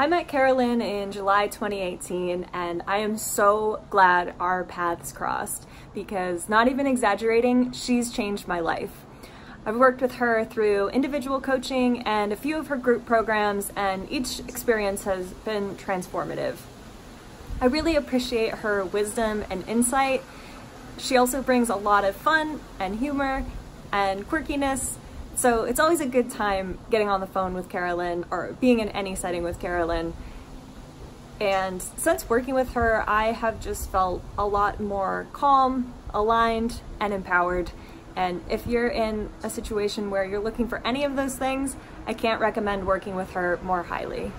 I met Carolyn in July 2018 and I am so glad our paths crossed because not even exaggerating, she's changed my life. I've worked with her through individual coaching and a few of her group programs and each experience has been transformative. I really appreciate her wisdom and insight. She also brings a lot of fun and humor and quirkiness so it's always a good time getting on the phone with Carolyn or being in any setting with Carolyn. And since working with her, I have just felt a lot more calm, aligned, and empowered. And if you're in a situation where you're looking for any of those things, I can't recommend working with her more highly.